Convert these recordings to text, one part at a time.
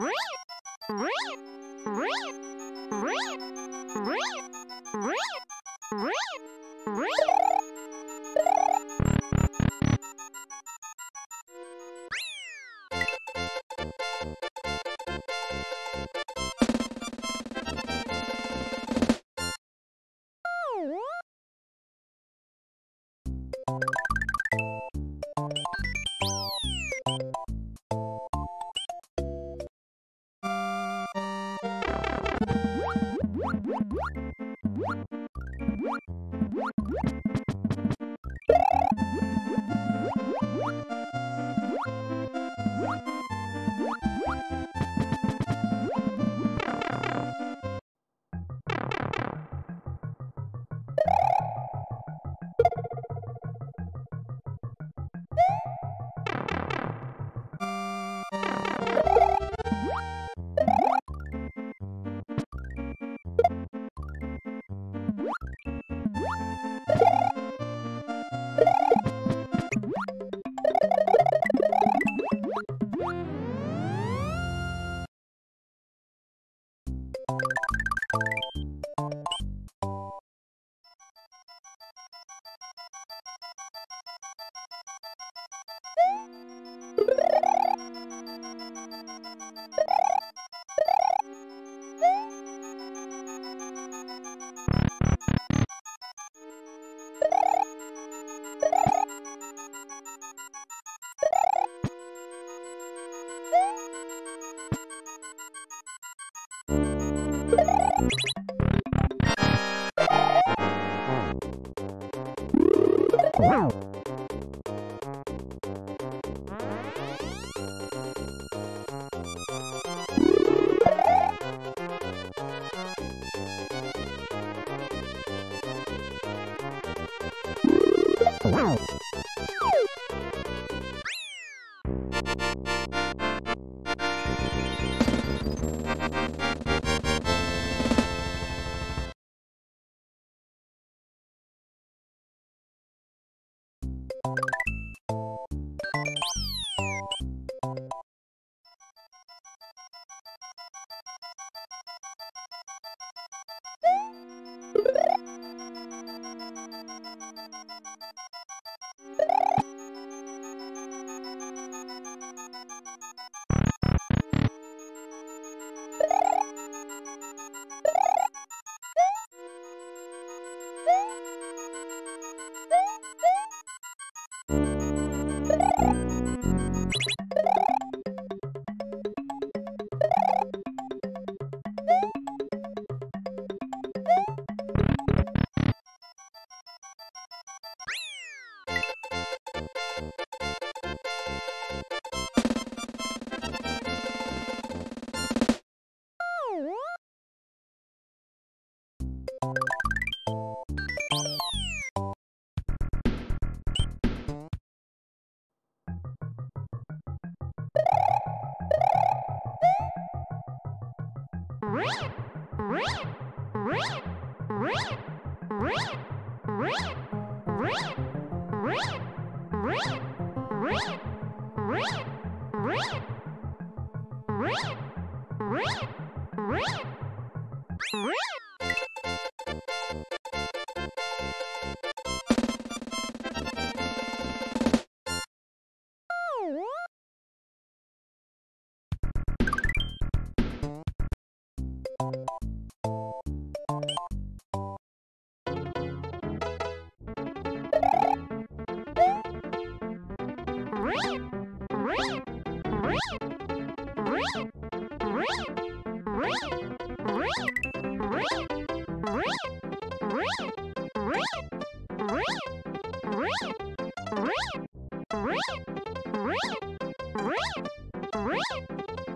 Mm-hmm.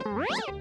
Right?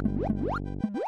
What?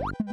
What?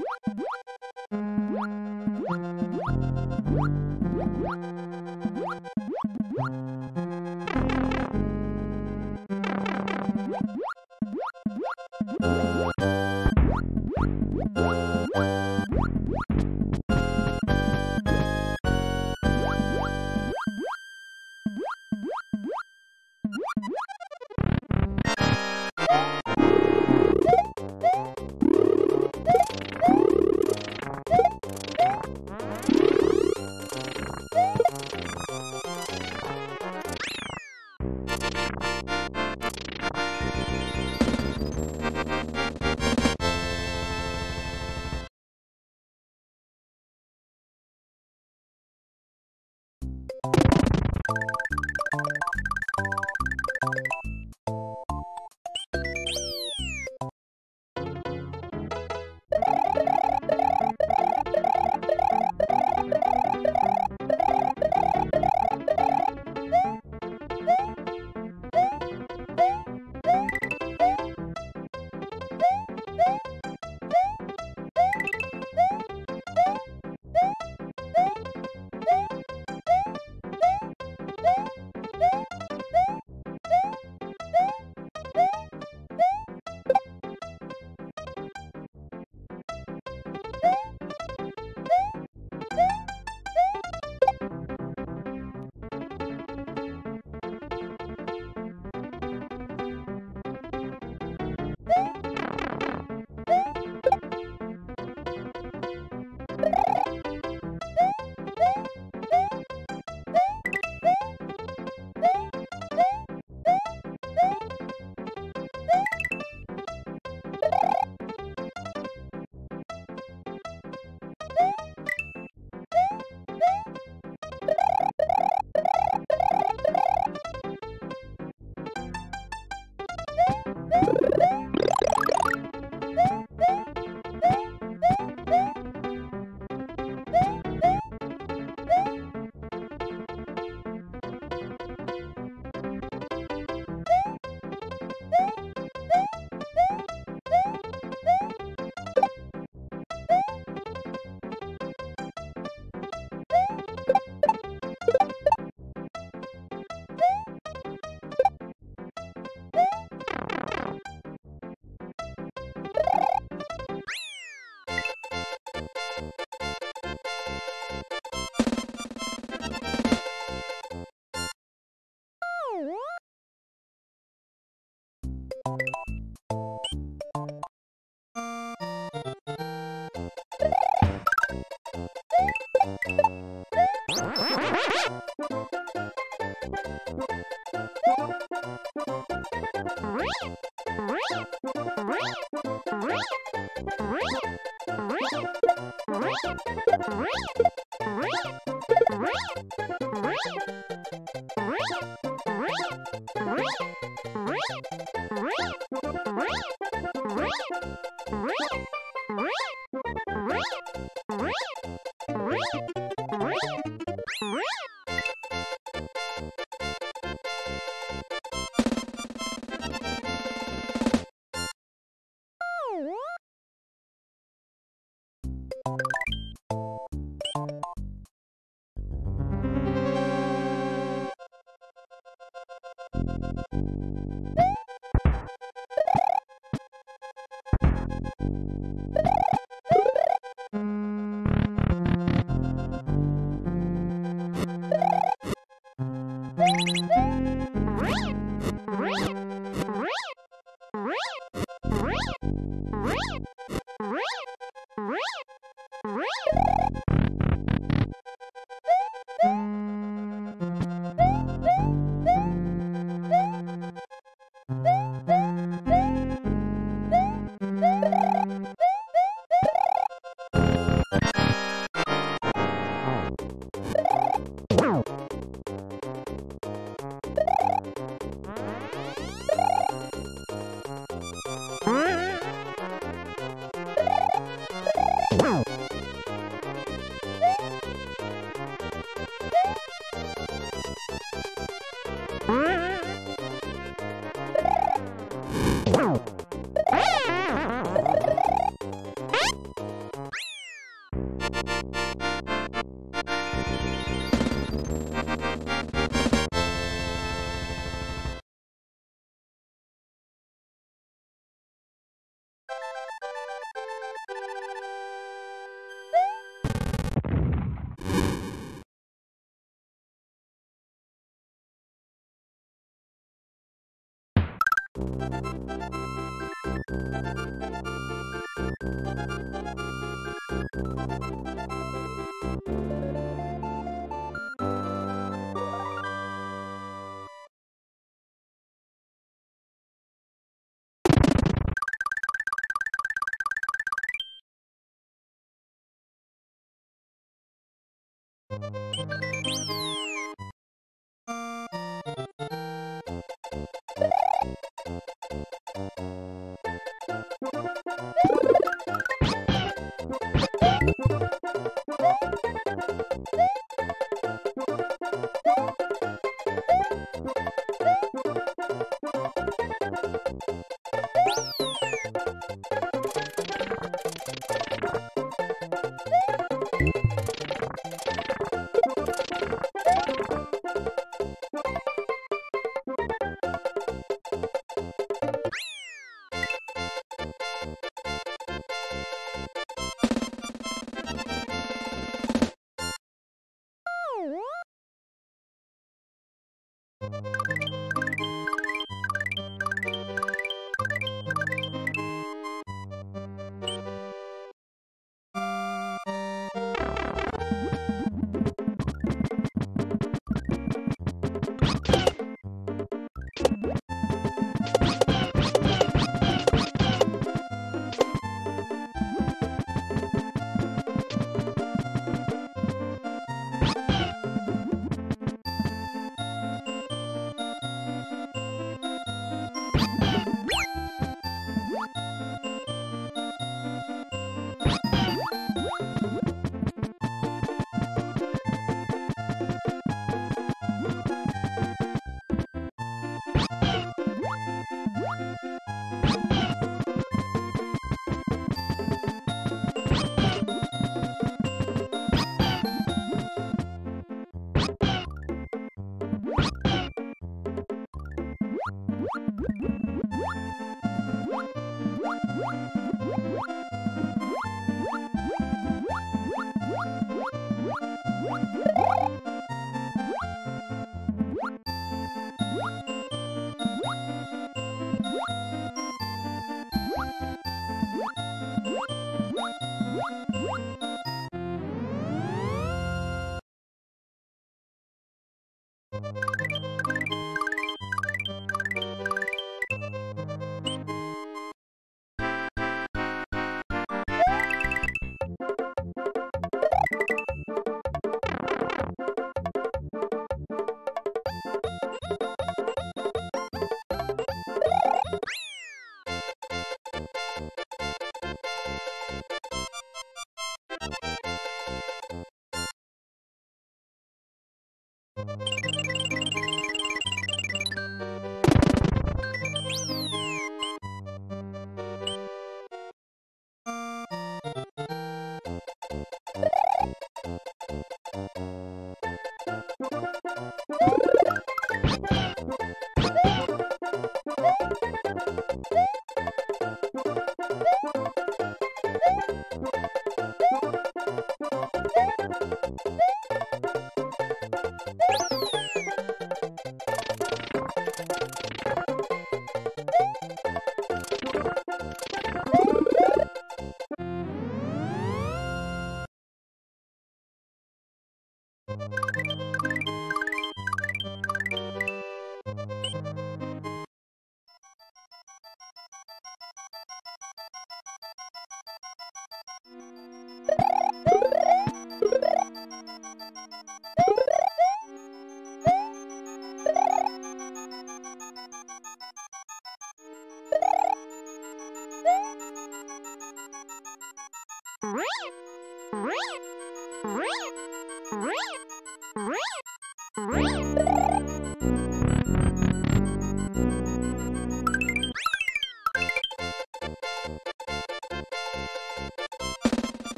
Whee!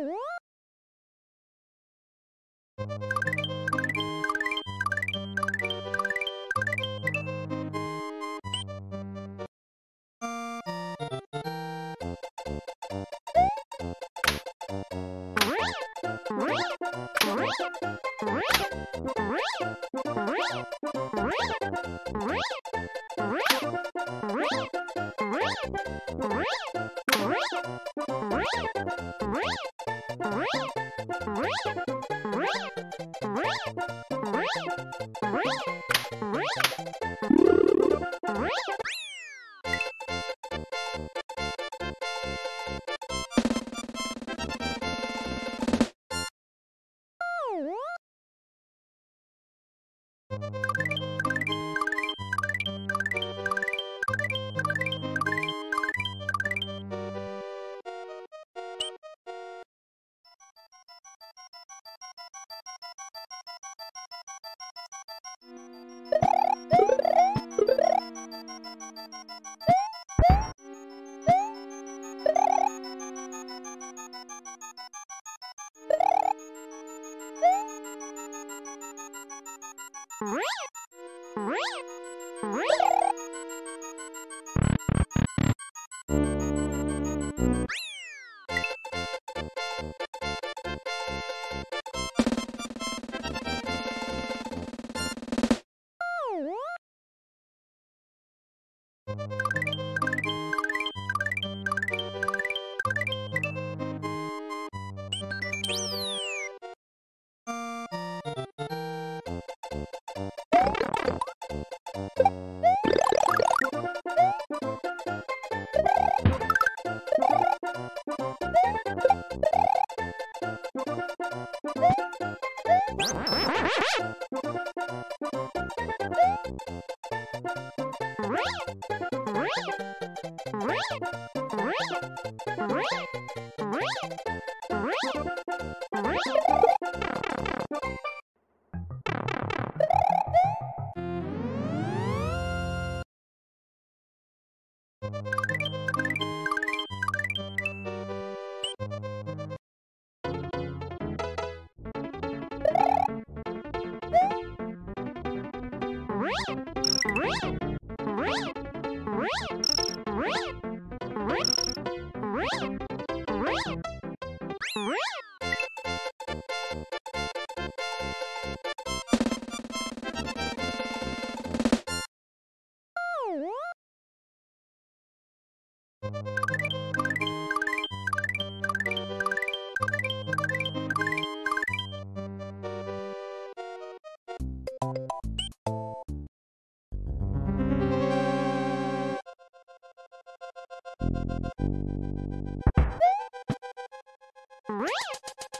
Ring!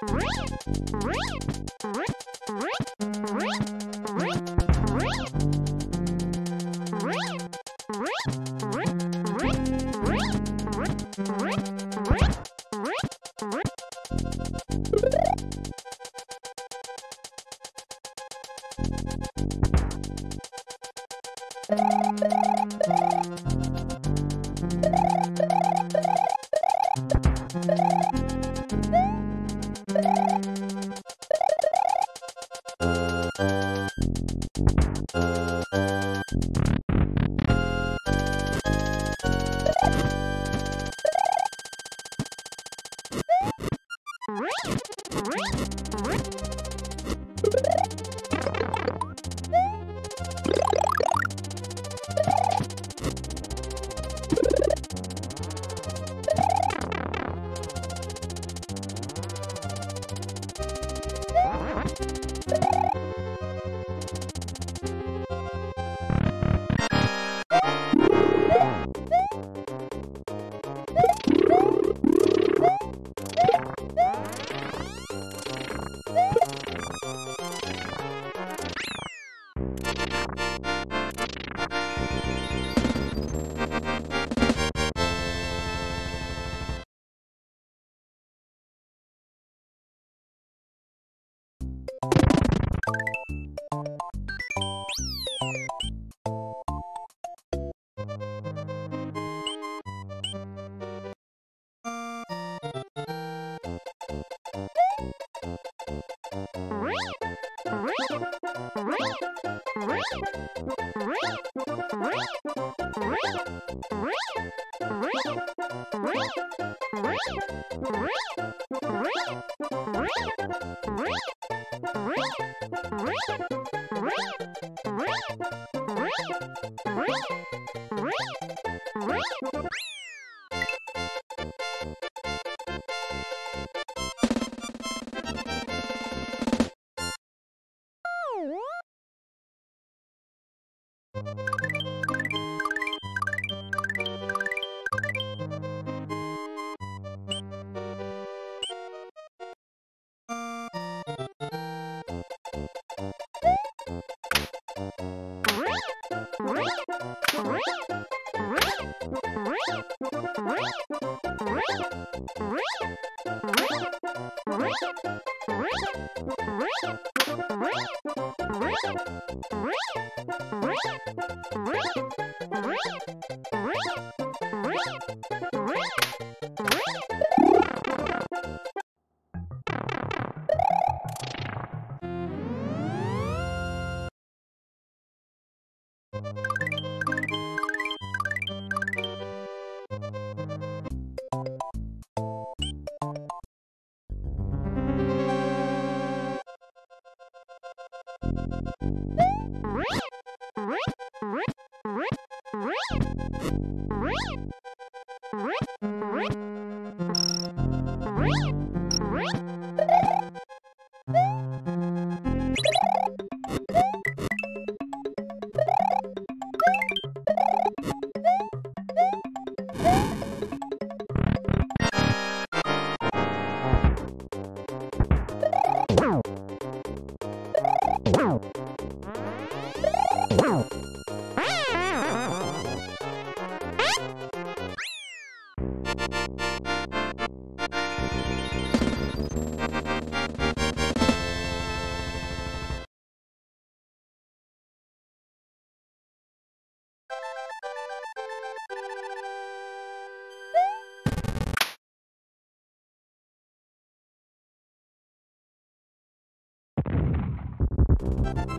Música you.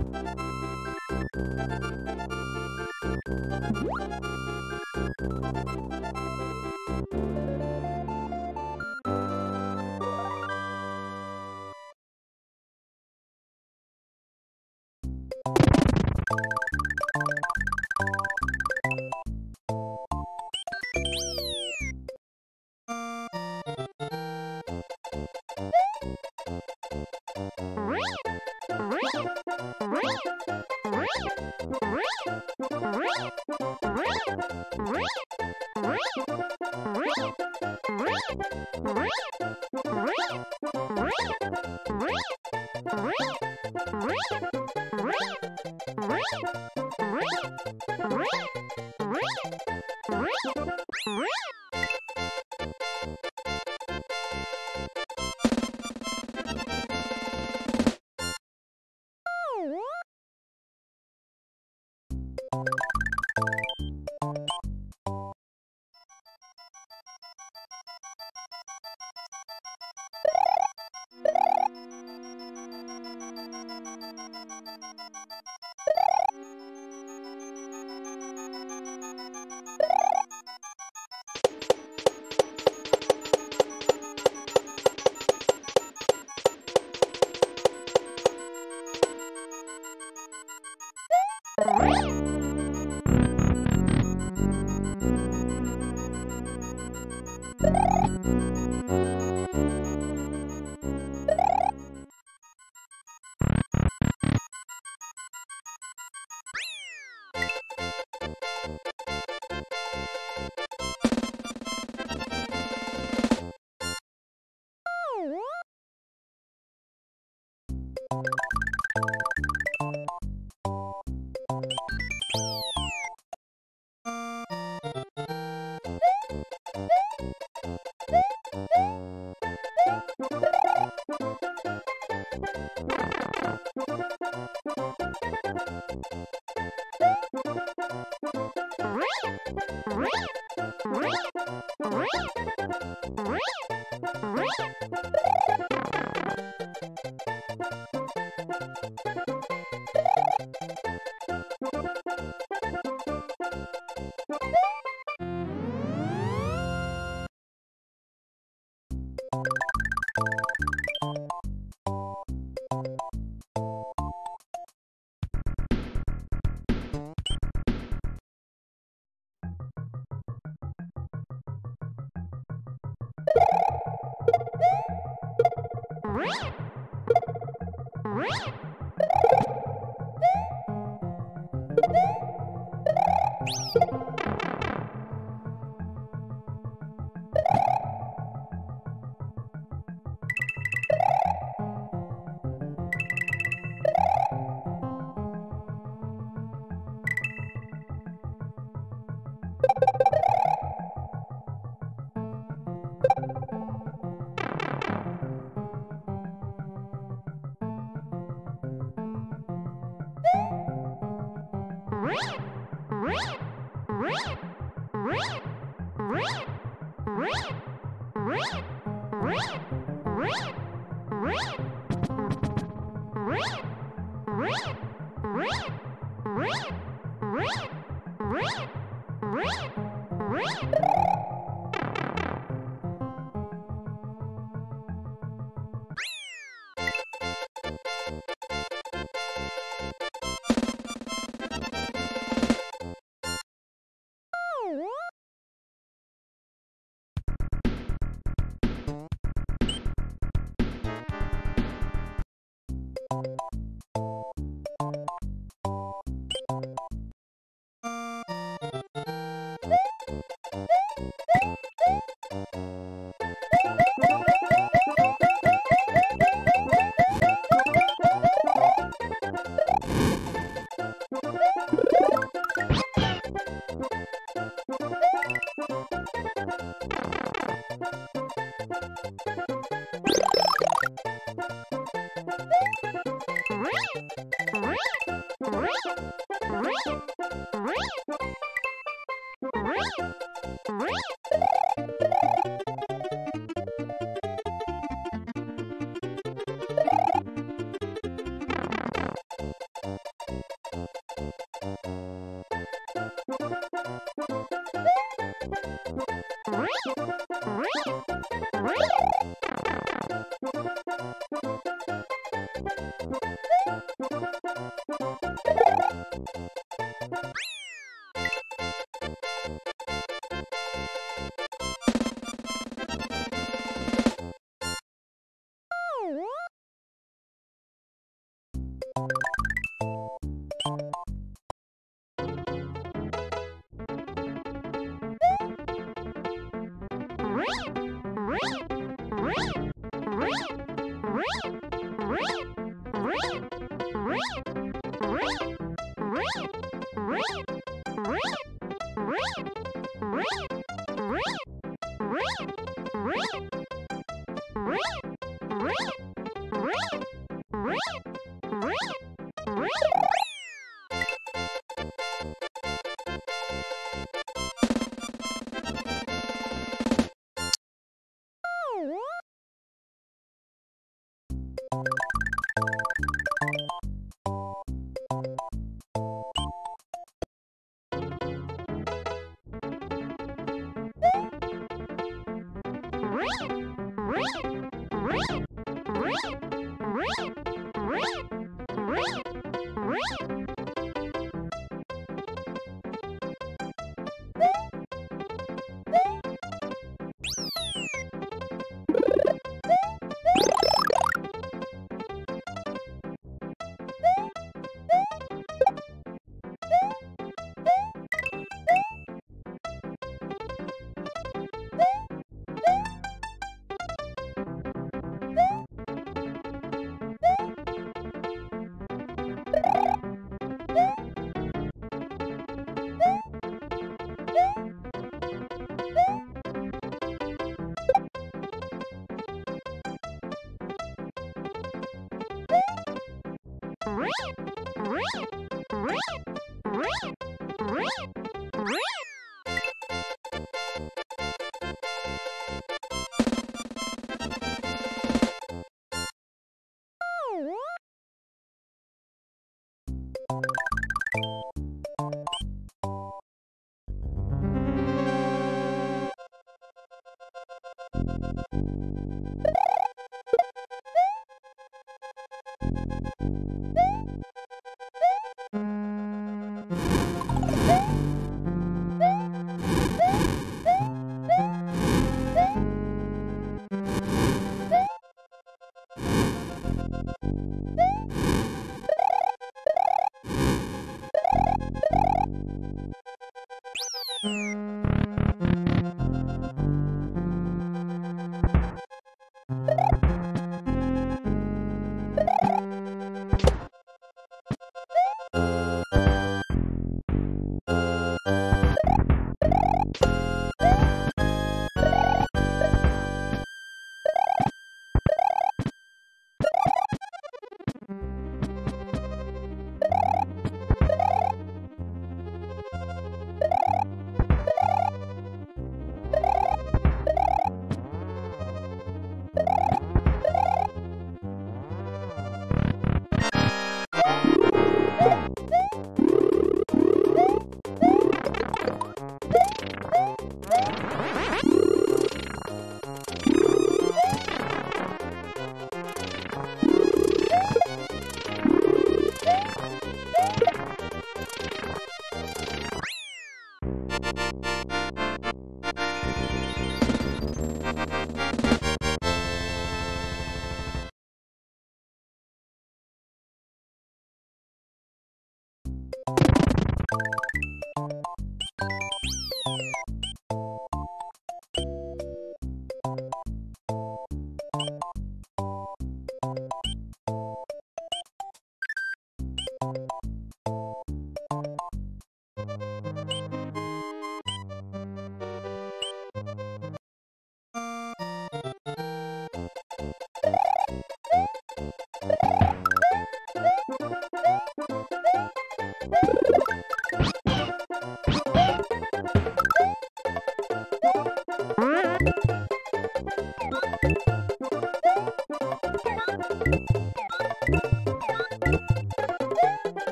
Woo!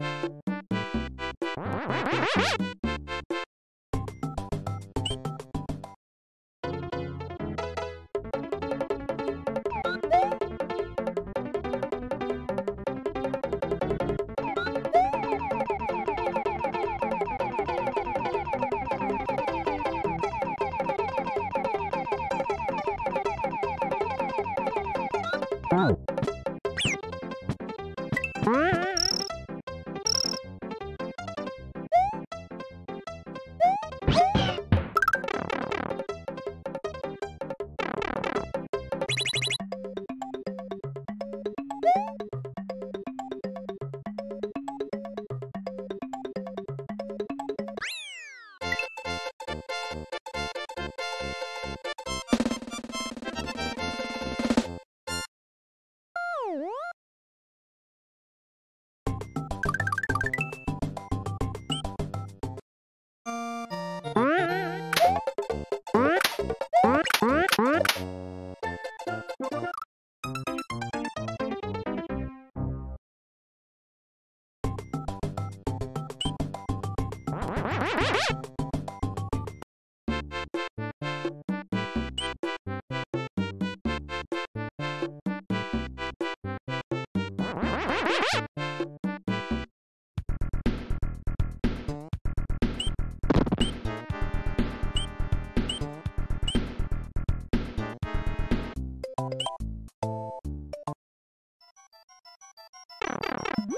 Música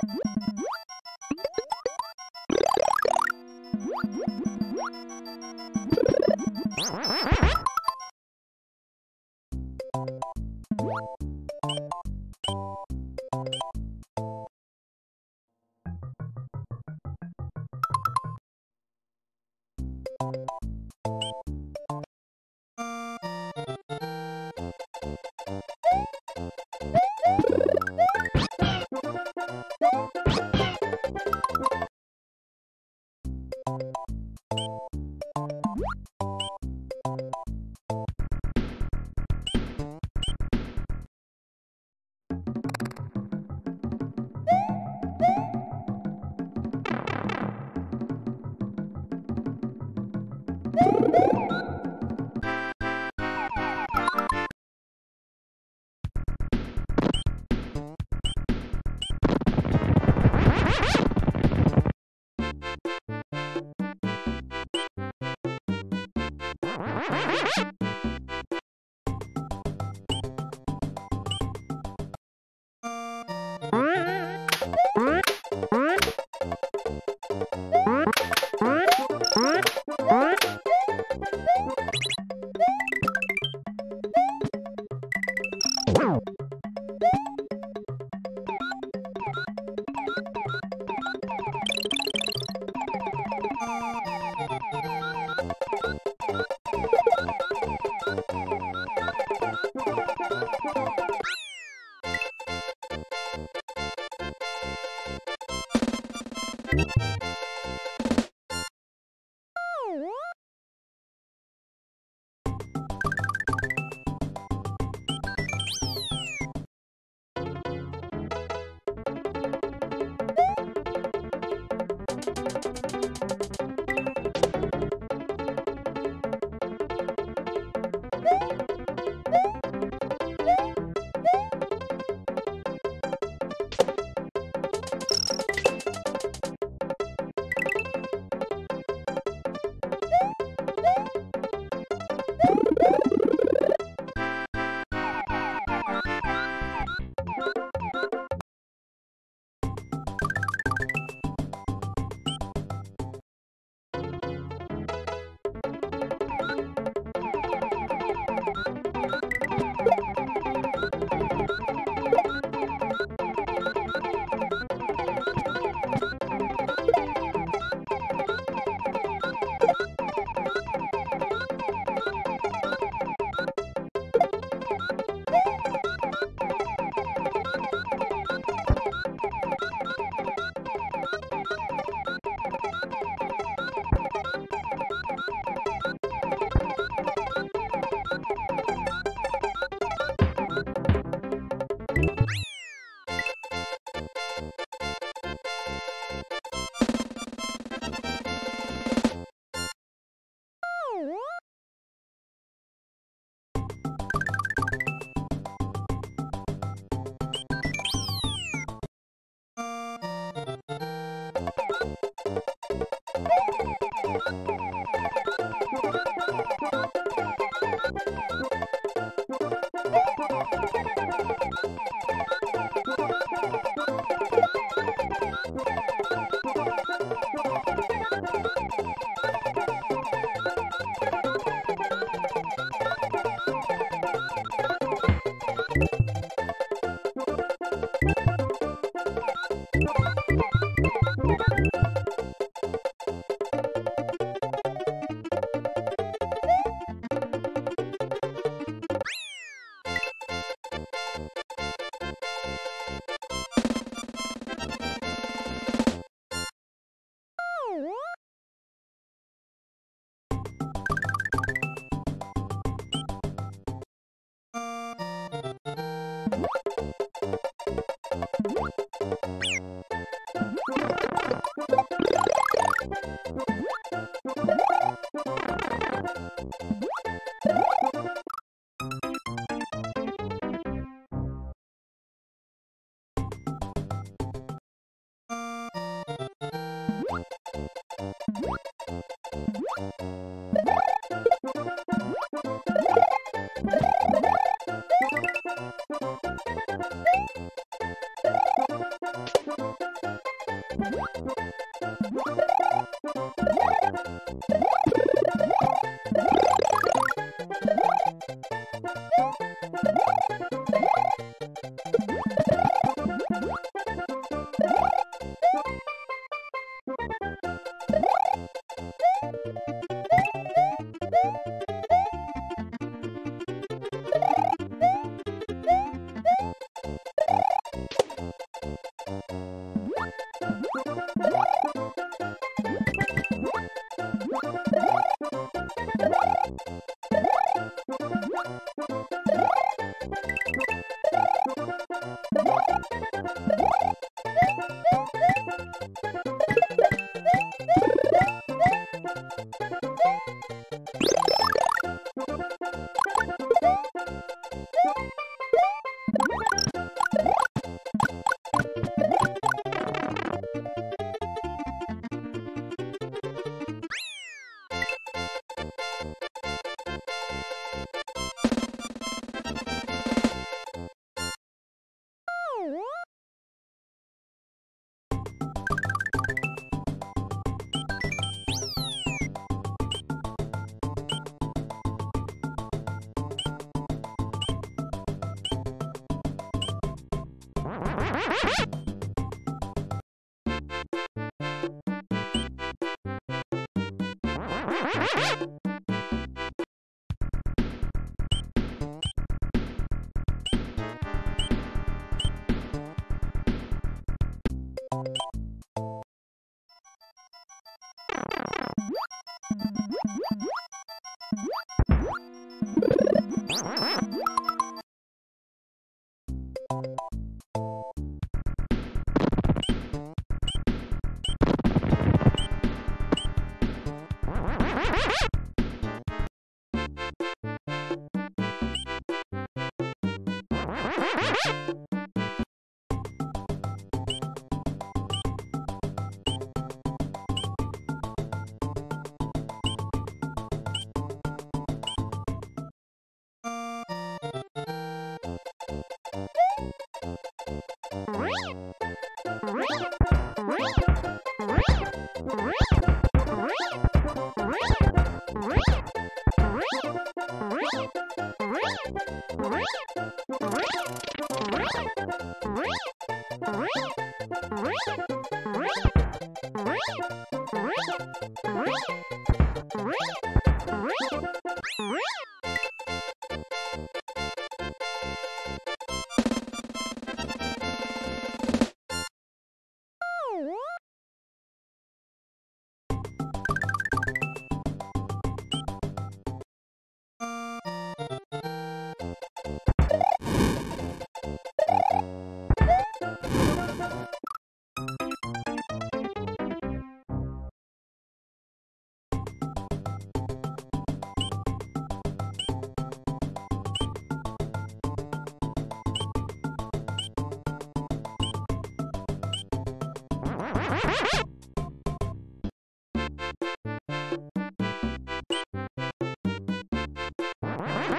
you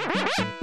Ha ha ha!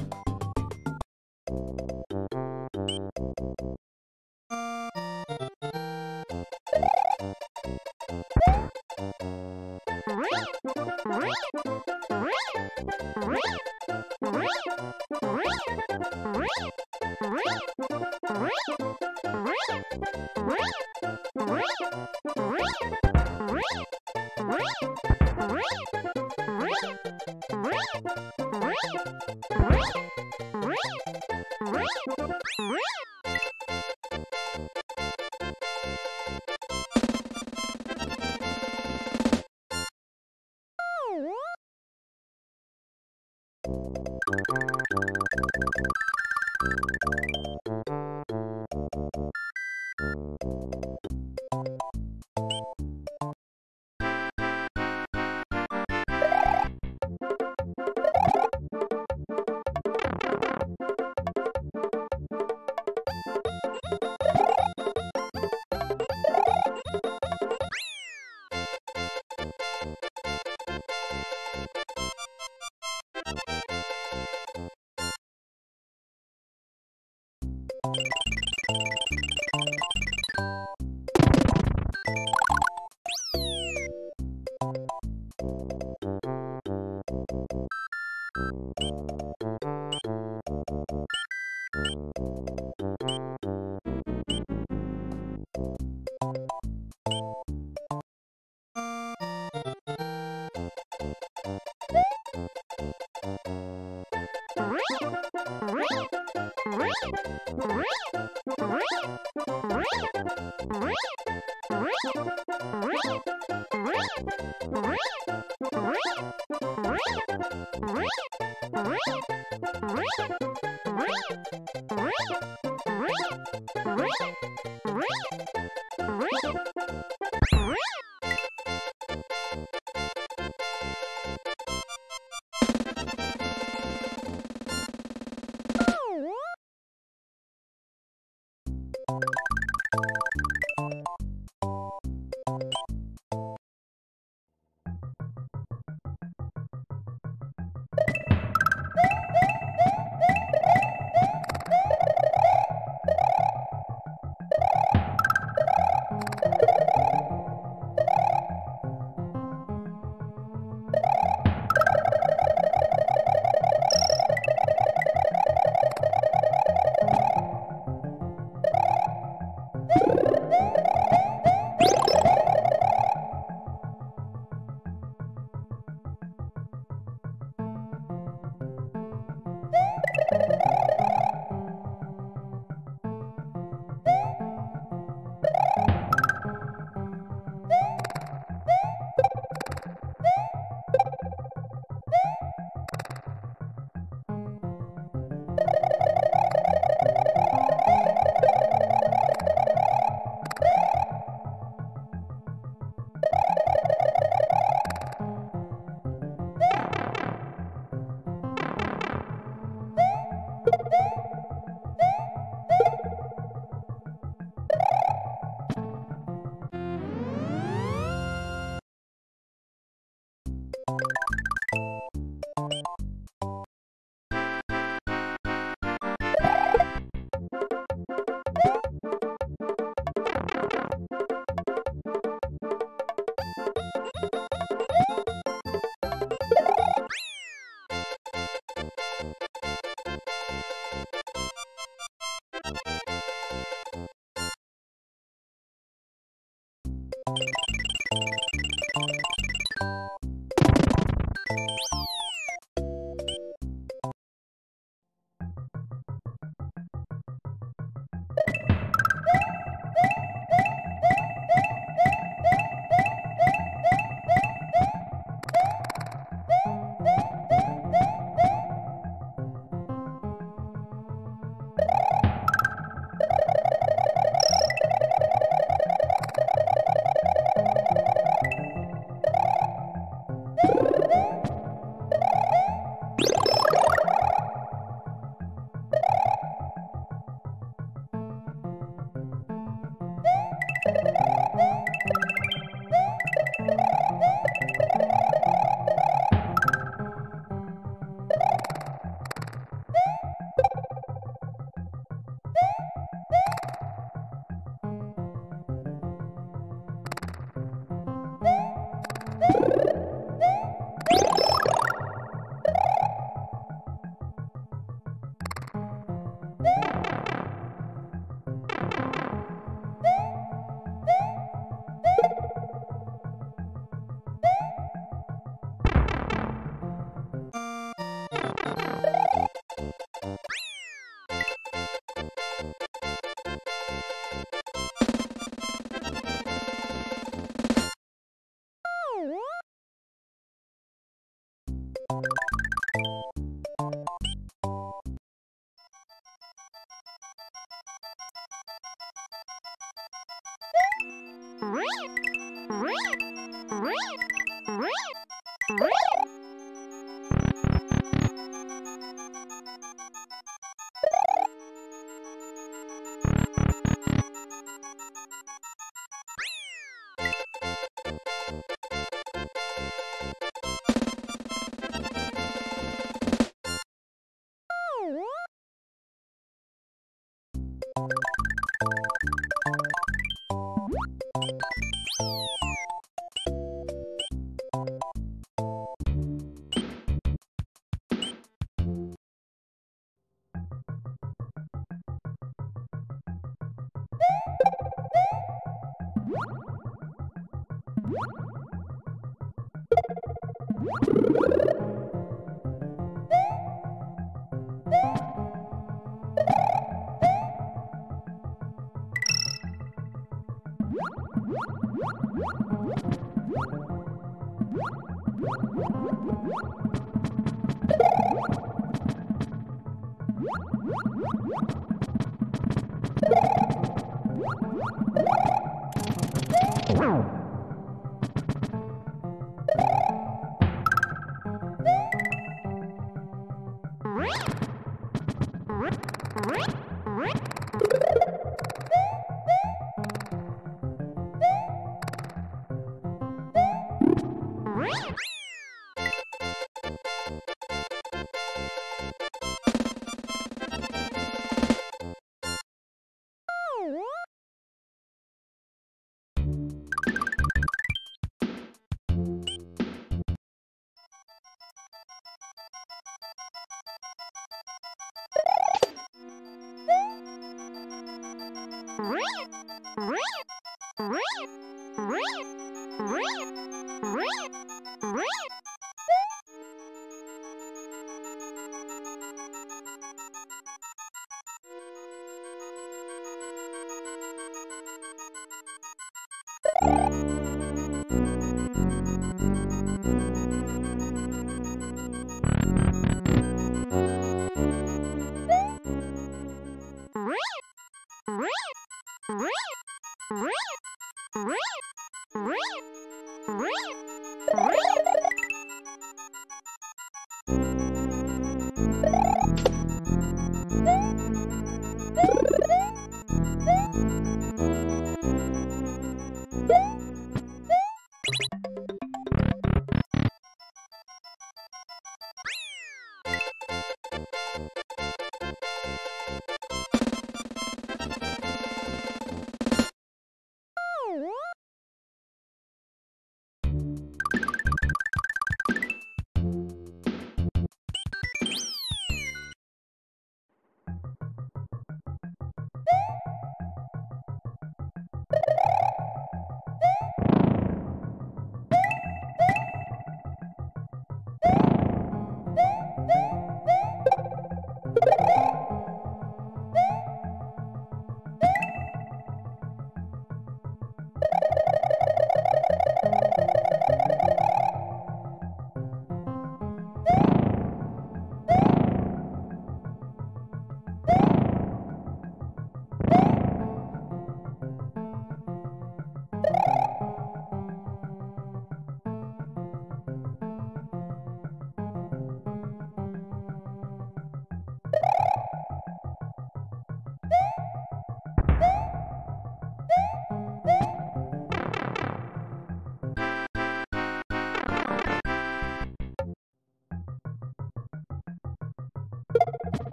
you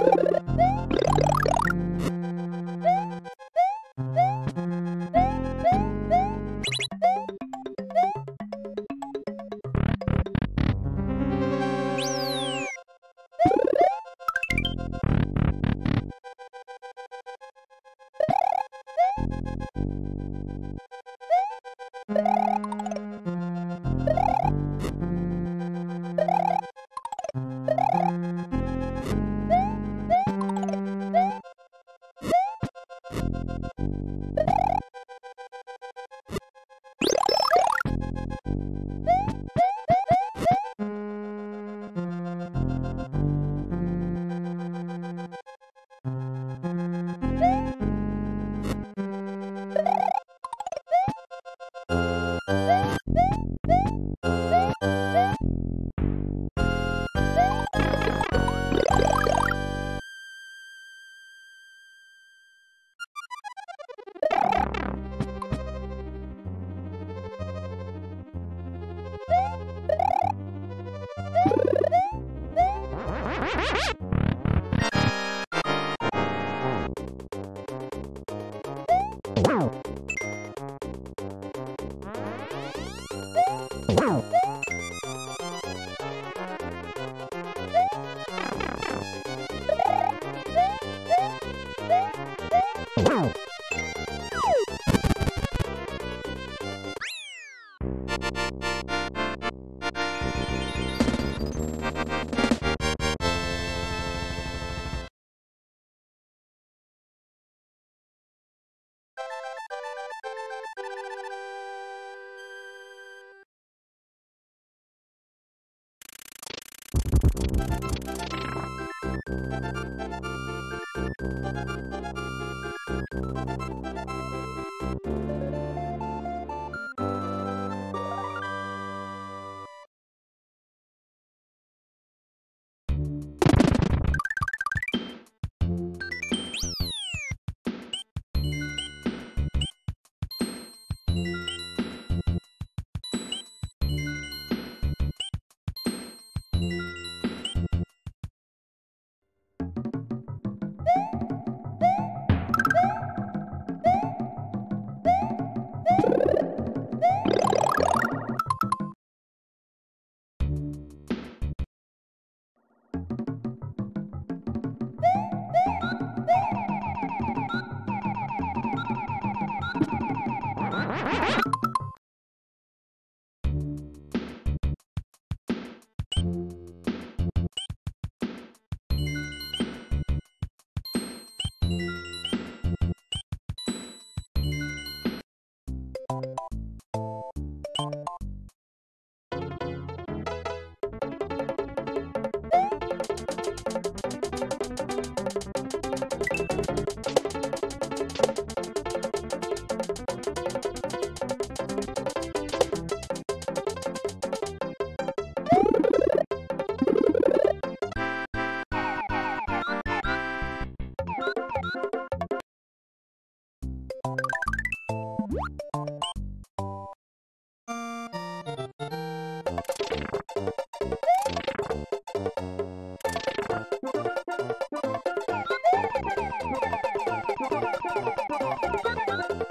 you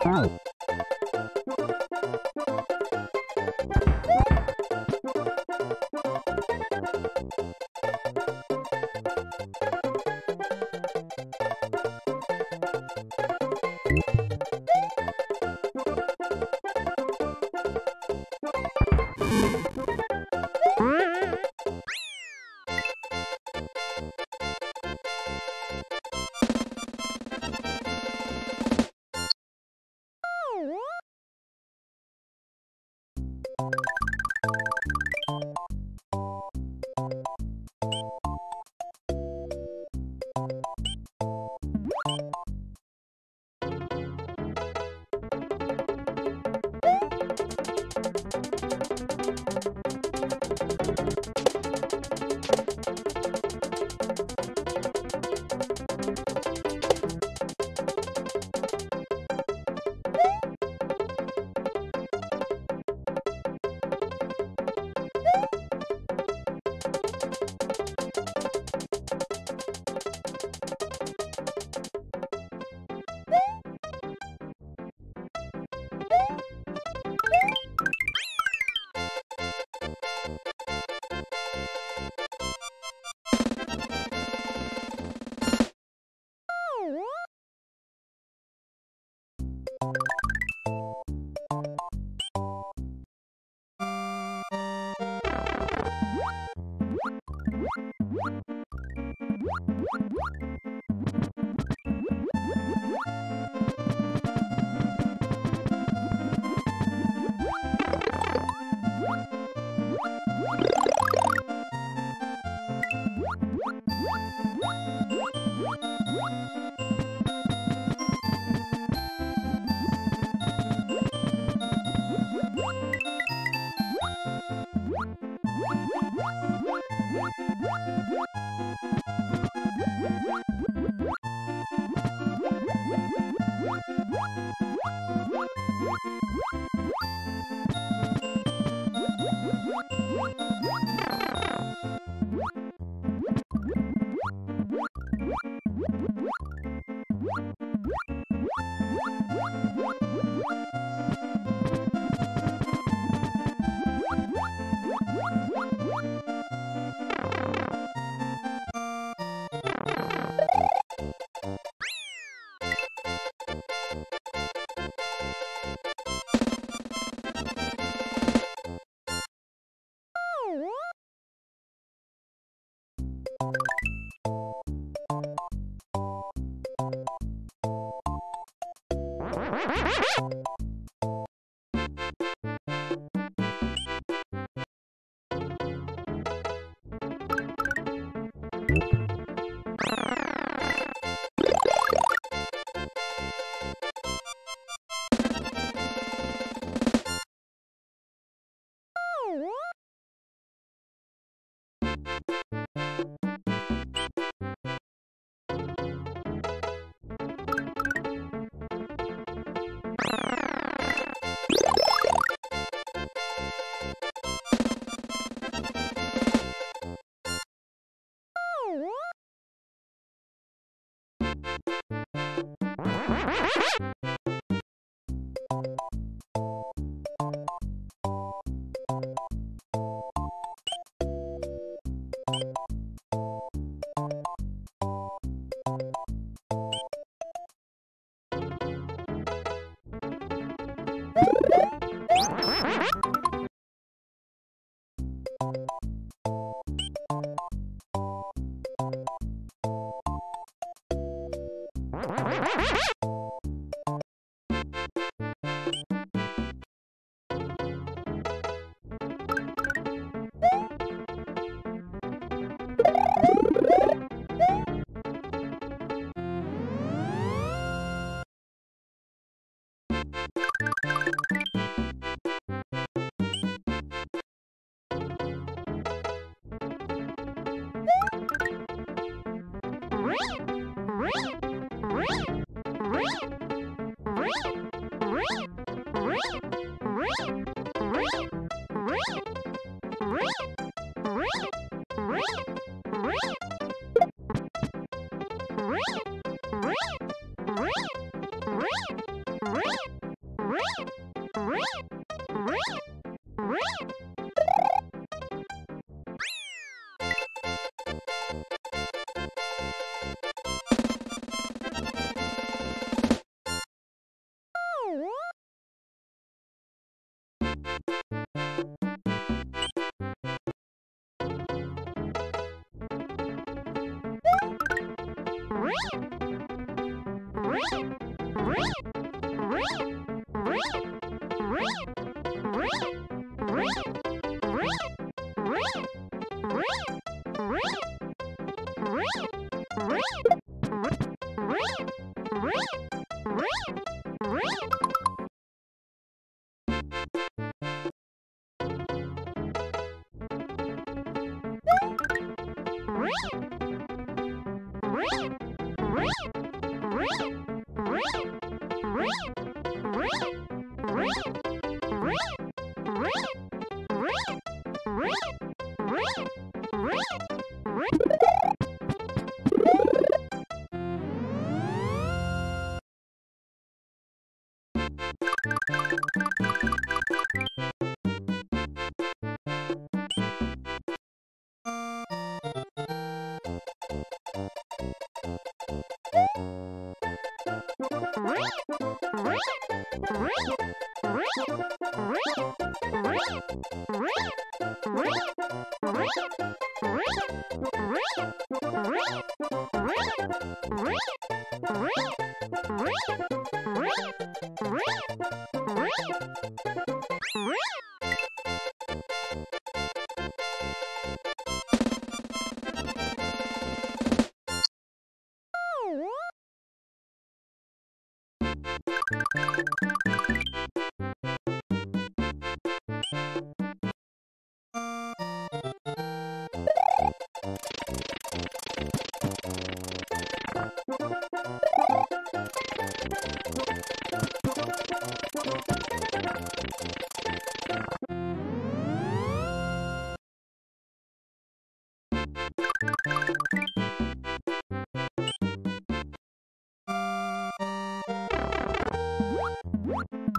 Ciao.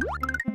Mm-hmm.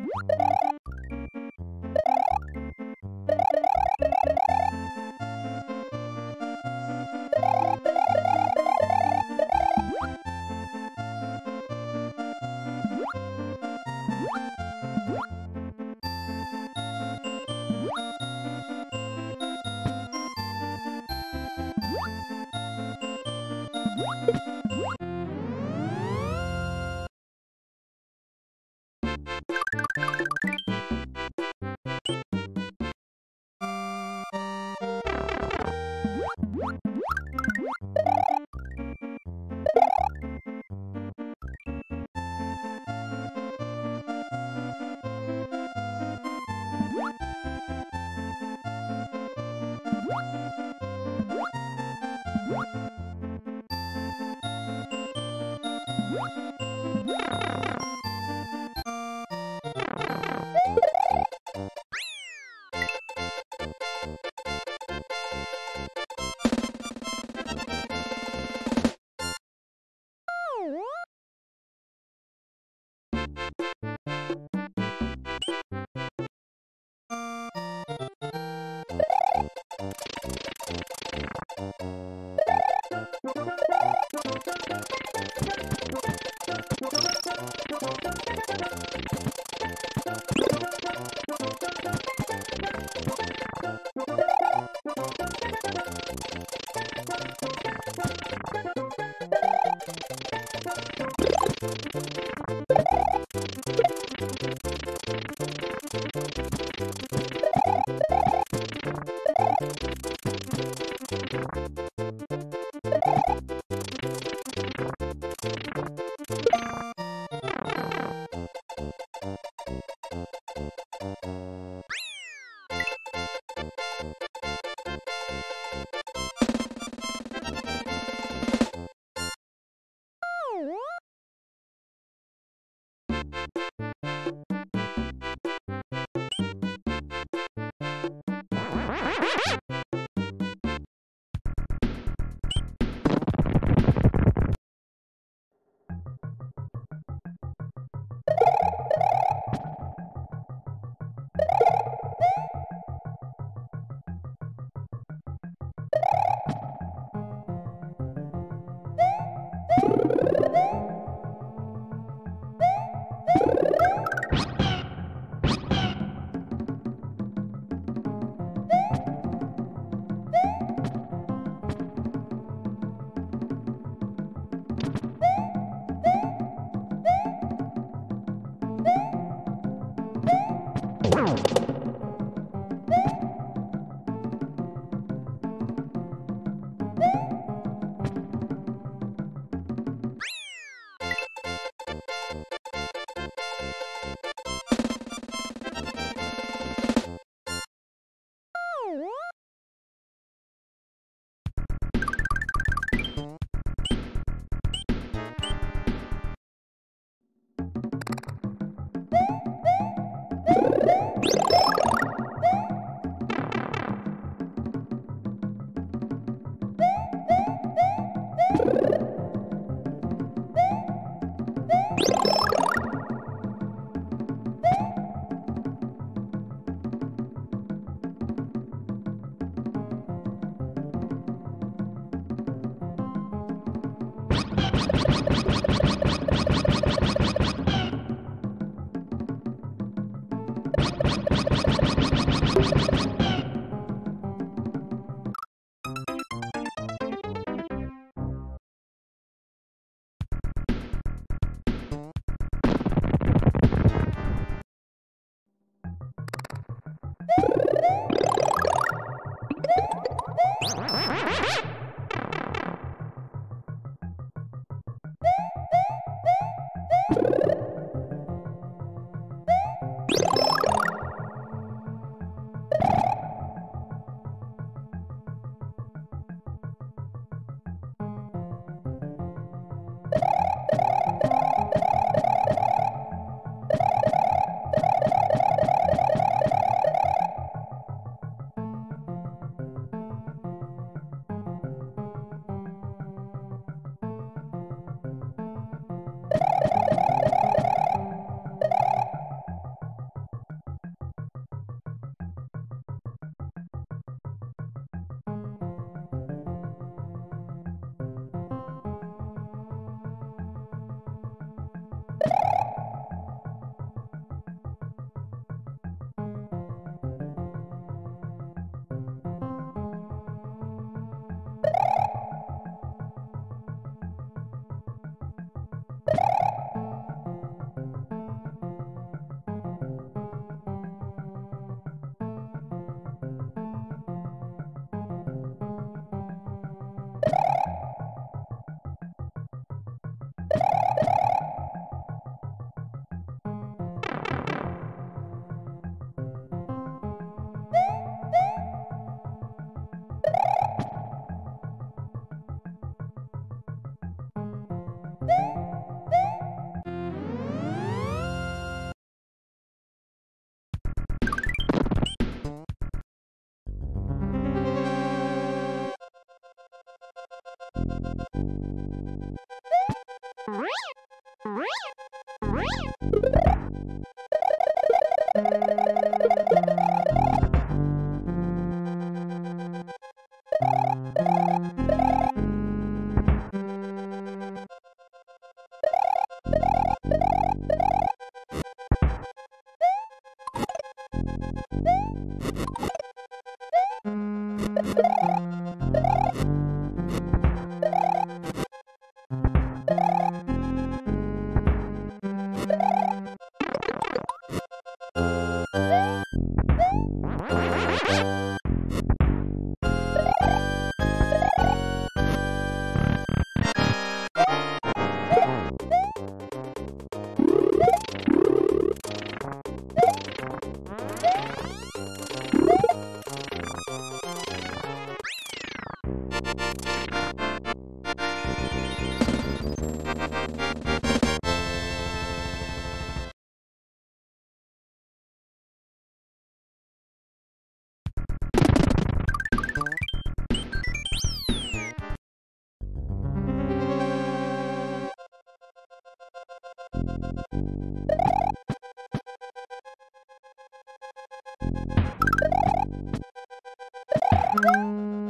Woo!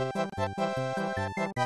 フフフフ。